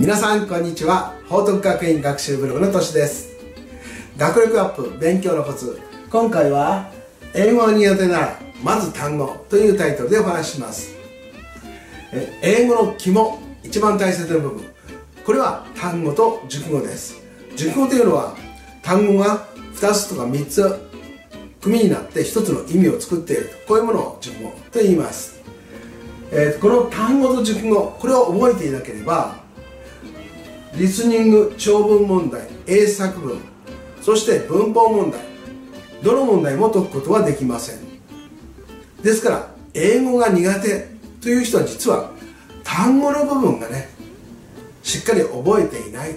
皆さんこんにちは。報徳学院学習ブログのとしです。学力アップ勉強のコツ。今回は英語が苦手ならまず単語というタイトルでお話しします。英語の肝一番大切な部分。これは単語と熟語です。熟語というのは単語が2つとか3つ組になって1つの意味を作っているこういうものを熟語と言います、えー、この単語と熟語これを覚えていなければリスニング長文問題英作文そして文法問題。どの問題も解くことはできません。ですから英語が苦手という人は実は単語の部分がねしっかり覚えていない。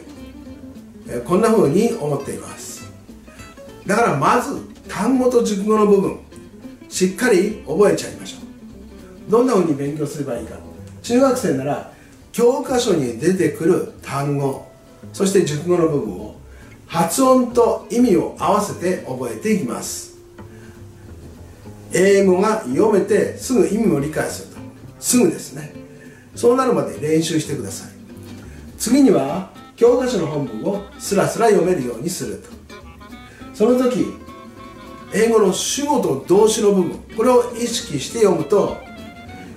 こんな風に思っています。だからまず単語と熟語の部分しっかり覚えちゃいましょう。どんな風に勉強すればいいか。中学生なら教科書に出てくる単語そして熟語の部分を発音と意味を合わせて覚えていきます。英語が読めてすぐ意味も理解すると。すぐですね。そうなるまで練習してください。次には教科書の本文をスラスラ読めるようにすると。その時英語の主語と動詞の部分これを意識して読むと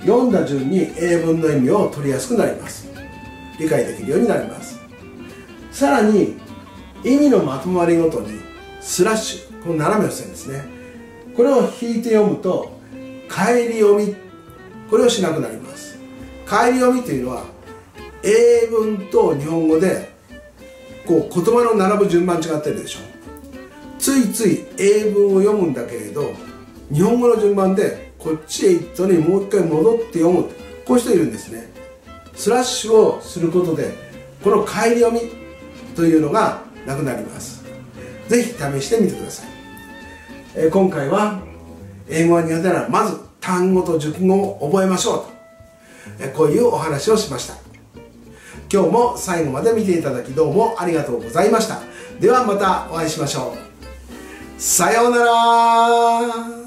読んだ順に英文の意味を取りやすくなります。理解できるようになります。さらに意味のまとまりごとにスラッシュこの斜めの線ですね。これを引いて読むと帰り読みこれをしなくなります。帰り読みというのは英文と日本語でこう言葉の並ぶ順番違ってるでしょ。ついつい英文を読むんだけれど日本語の順番でこっちへ行ったのにもう一回戻って読むこういう人いるんですね。スラッシュをすることでこの帰り読みというのがなくなります。ぜひ試してみてください、え、今回は英語が苦手ならまず単語と熟語を覚えましょうと、え、こういうお話をしました。今日も最後まで見ていただきどうもありがとうございました。ではまたお会いしましょう。さようなら。